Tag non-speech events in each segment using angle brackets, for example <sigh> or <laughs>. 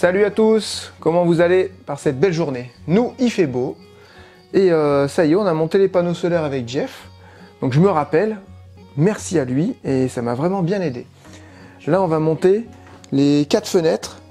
Salut à tous, comment vous allez par cette belle journée? Nous, il fait beau, et euh, ça y est, on a monté les panneaux solaires avec Jeff. Donc je me rappelle, merci à lui, et ça m'a vraiment bien aidé. Là, on va monter les quatre fenêtres.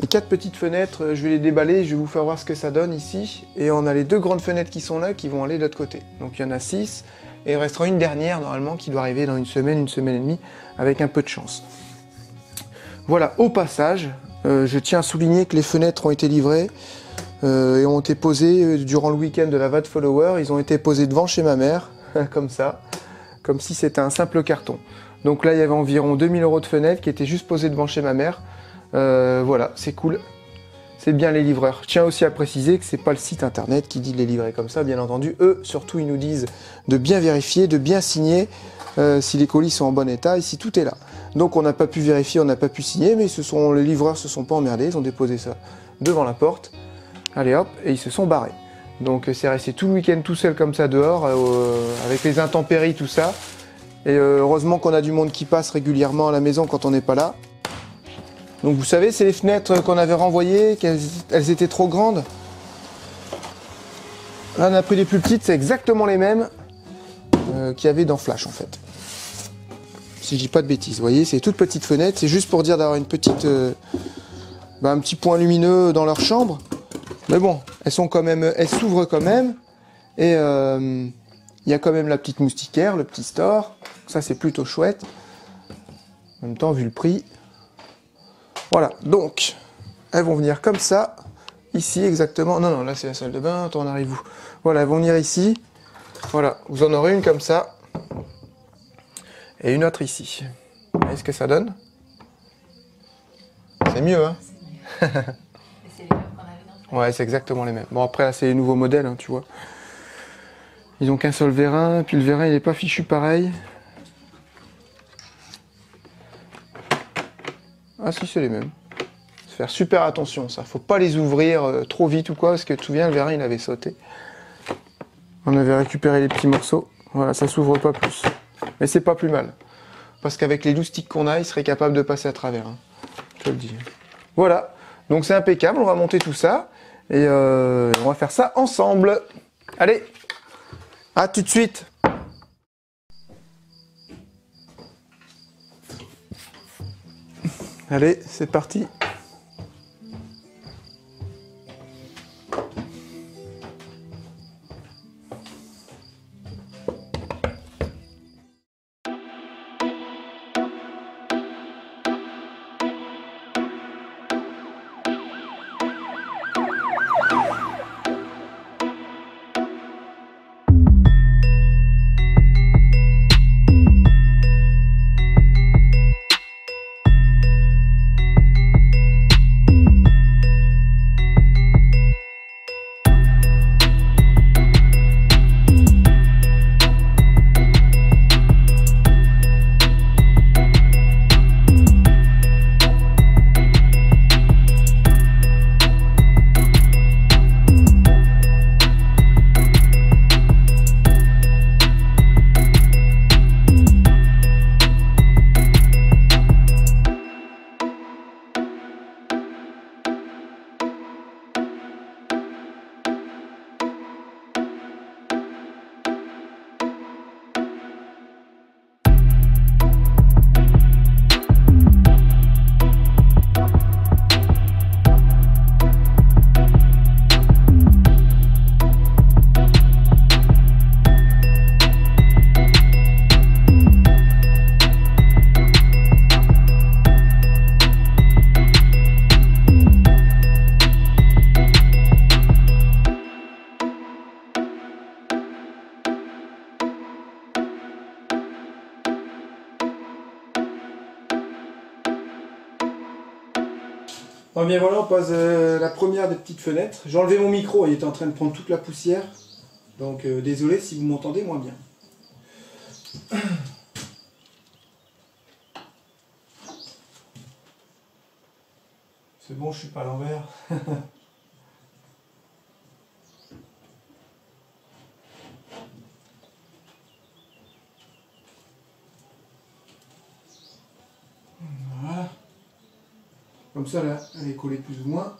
Les quatre petites fenêtres, je vais les déballer, je vais vous faire voir ce que ça donne ici. Et on a les deux grandes fenêtres qui sont là, qui vont aller de l'autre côté. Donc il y en a six, et il restera une dernière normalement qui doit arriver dans une semaine, une semaine et demie, avec un peu de chance. Voilà, au passage, je tiens à souligner que les fenêtres ont été livrées euh, et ont été posées euh, durant le week-end de la VAT Follower. Ils ont été posés devant chez ma mère, <laughs> comme ça, comme si c'était un simple carton. Donc là, il y avait environ 2000 euros de fenêtres qui étaient juste posées devant chez ma mère. voilà, c'est cool. C'est bien les livreurs. Je tiens aussi à préciser que c'est pas le site internet qui dit de les livrer comme ça, bien entendu. Eux, surtout, ils nous disent de bien vérifier, de bien signer si les colis sont en bon état et si tout est là. Donc on n'a pas pu vérifier, on n'a pas pu signer, mais les livreurs se sont pas emmerdés, ils ont déposé ça devant la porte. Allez hop, et ils se sont barrés. Donc c'est resté tout le week-end tout seul comme ça dehors, euh, avec les intempéries, tout ça. Et euh, heureusement qu'on a du monde qui passe régulièrement à la maison quand on n'est pas là. Donc vous savez, c'est les fenêtres qu'on avait renvoyées, qu'elles elles étaient trop grandes. Là on a pris les plus petites, c'est exactement les mêmes euh, qu'il y avait dans Flash en fait si je dis pas de bêtises. Vous voyez, c'est toutes petites fenêtres, c'est juste pour dire d'avoir une petite, euh, bah, un petit point lumineux dans leur chambre. Mais bon, elles sont quand même, elles s'ouvrent quand même, et euh, il y a quand même la petite moustiquaire, le petit store. Ça, c'est plutôt chouette. En même temps, vu le prix. Voilà, donc, elles vont venir comme ça, ici exactement. Non, non, là c'est la salle de bain, on arrive où? Voilà, elles vont venir ici. Voilà, vous en aurez une comme ça et une autre ici. Est-ce que ça donne? C'est mieux, hein? Ouais, c'est exactement les mêmes. Bon, après, là, c'est les nouveaux modèles, hein, tu vois. Ils ont qu'un seul vérin, puis le vérin, il n'est pas fichu pareil. Ah si, c'est les mêmes. Faire super attention, ça. Faut pas les ouvrir euh, trop vite ou quoi, parce que tu te souviens, le vérin, il avait sauté. On avait récupéré les petits morceaux. Voilà, ça s'ouvre pas plus. Mais c'est pas plus mal. Parce qu'avec les loustiques qu'on a, il serait capable de passer à travers. Hein. Je te le dis. Voilà. Donc c'est impeccable. On va monter tout ça. Et euh, on va faire ça ensemble. Allez. À tout de suite. Allez, c'est parti. Bon, bien voilà, on pose euh, la première des petites fenêtres. J'ai enlevé mon micro, il était en train de prendre toute la poussière. Donc euh, désolé si vous m'entendez moins bien. C'est bon, je suis pas à l'envers. <laughs> Comme ça, là, elle est collée plus ou moins.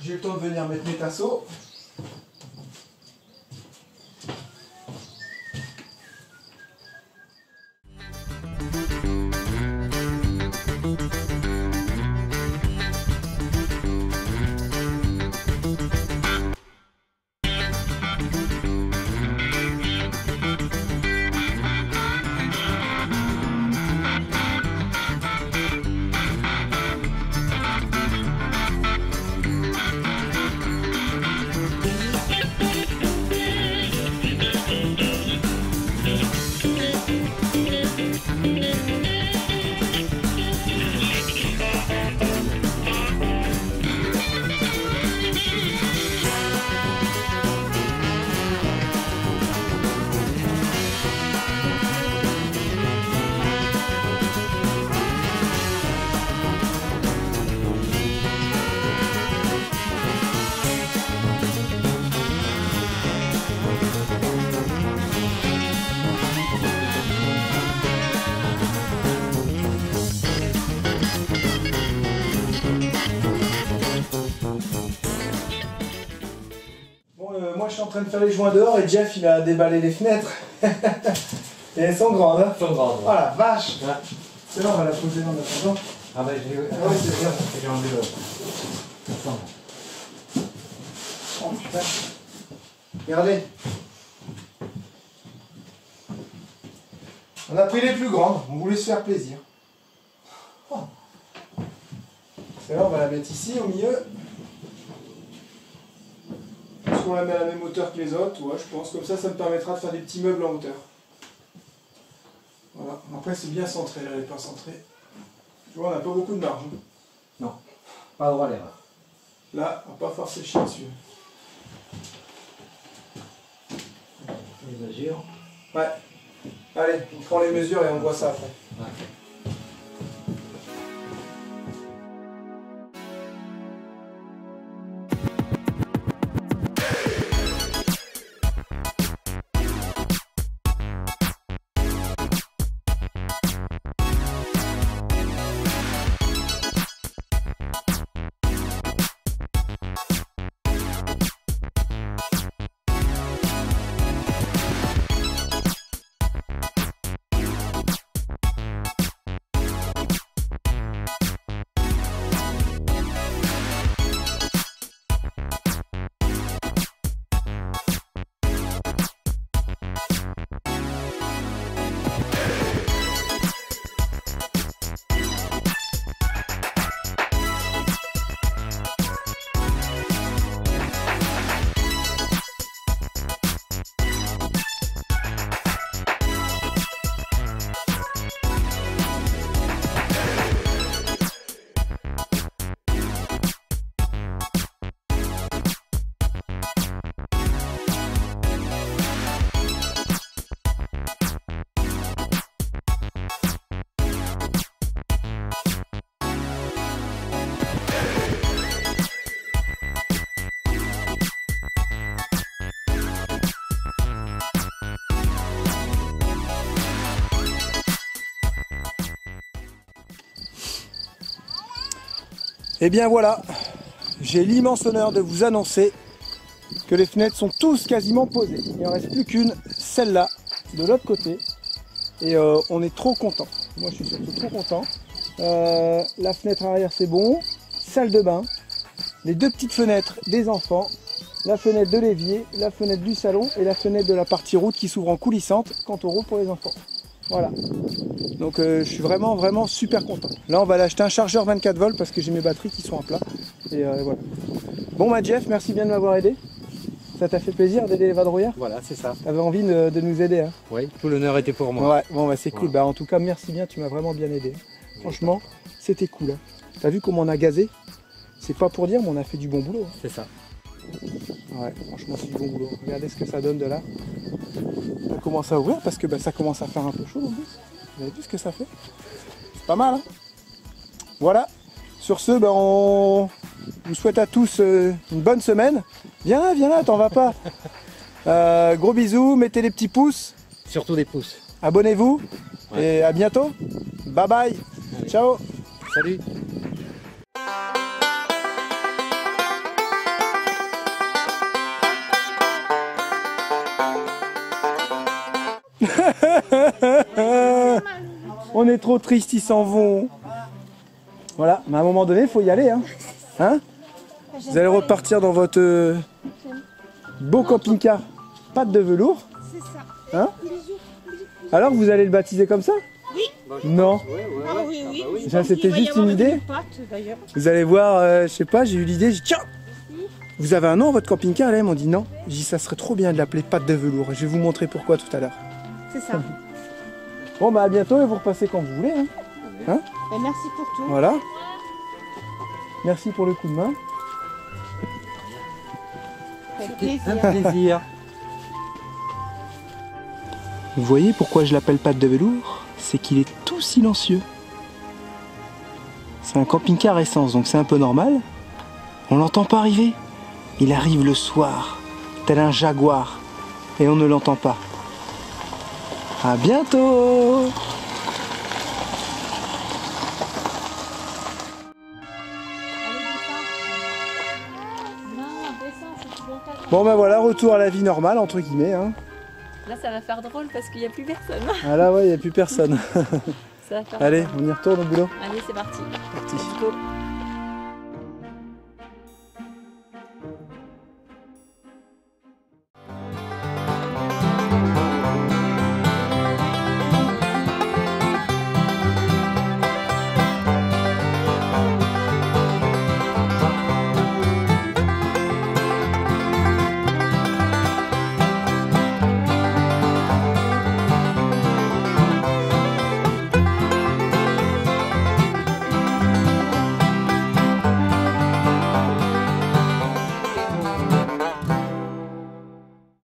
J'ai le temps de venir mettre mes tasseaux. Euh, moi je suis en train de faire les joints dehors et Jeff il a déballé les fenêtres. <laughs> et elles sont grandes, hein. Sont grandes. Oh la vache Ouais. C'est là, on va la poser en attendant. Ah bah j'ai Ah ouais, c'est bien. j'ai enlevé le. Attends. Oh putain. Regardez. On a pris les plus grandes, on voulait se faire plaisir. Oh. Et là, on va la mettre ici, au milieu. Qu'on la met à la même hauteur que les autres Ouais, je pense. Comme ça, ça me permettra de faire des petits meubles en hauteur. Voilà. Après, c'est bien centré, elle n'est pas centrée. Tu vois, on n'a pas beaucoup de marge. hein. Pas droit à l'erreur. Là, on va pas forcer chier dessus. Les mesures. Ouais. Allez, on prend les mesures et on voit ça après. Ouais. Et Eh bien voilà, j'ai l'immense honneur de vous annoncer que les fenêtres sont tous quasiment posées. Il ne reste plus qu'une, celle-là, de l'autre côté. Et euh, on est trop content. Moi je suis surtout trop content. Euh, la fenêtre arrière c'est bon. Salle de bain. Les deux petites fenêtres des enfants. La fenêtre de l'évier, la fenêtre du salon et la fenêtre de la partie route qui s'ouvre en coulissante quant au route pour les enfants. Voilà. Donc euh, je suis vraiment vraiment super content. Là on va aller acheter un chargeur 24 volts parce que j'ai mes batteries qui sont à plat. Et euh, voilà. Bon bah Jeff, merci bien de m'avoir aidé. Ça t'a fait plaisir d'aider les vadrouilleurs? Voilà, c'est ça. T'avais envie de, de nous aider hein? Oui, tout l'honneur était pour moi. Ouais, bon bah c'est cool. Bah en tout cas merci bien, tu m'as vraiment bien aidé. Franchement, c'était cool. hein. T'as vu comment on a gazé? C'est pas pour dire mais on a fait du bon boulot. hein. C'est ça. Ouais, franchement c'est du bon boulot. Regardez ce que ça donne de là. Ça commence à ouvrir parce que bah, ça commence à faire un peu chaud en plus. Vous avez vu ce que ça fait C'est pas mal hein Voilà. Sur ce, bah, on vous souhaite à tous euh, une bonne semaine. Viens là, viens là, t'en vas pas. Euh, gros bisous, mettez les petits pouces, Surtout des pouces. abonnez-vous et à bientôt. Bye bye. Ciao. Salut. On est trop triste, ils s'en vont. Voilà, mais à un moment donné, il faut y aller. Hein. Hein Vous allez repartir dans votre euh, beau camping-car. Patte de velours. C'est ça. Hein Alors, vous allez le baptiser comme ça Non. Ah oui, oui. Ça, pense c'était juste une idée. Vous allez voir, euh, je sais pas, j'ai eu l'idée, j'ai dit tiens Vous avez un nom votre camping-car Là, ils m'ont dit non. J'ai dit ça serait trop bien de l'appeler patte de velours. Je vais vous montrer pourquoi tout à l'heure. C'est ça. <laughs> Bon, bah à bientôt et vous repassez quand vous voulez. hein. Ben, merci pour tout. Voilà. Merci pour le coup de main. Plaisir. Un plaisir. Vous voyez pourquoi je l'appelle patte de velours? C'est qu'il est tout silencieux. C'est un camping-car essence, donc c'est un peu normal. On l'entend pas arriver. Il arrive le soir, tel un jaguar, et on ne l'entend pas. À bientôt Bon ben voilà, retour à la vie normale, entre guillemets. Hein. Là, ça va faire drôle parce qu'il n'y a plus personne. Ah là ouais, il n'y a plus personne. <laughs> Ça va faire Allez, on y retourne au boulot. Allez, c'est parti. Parti.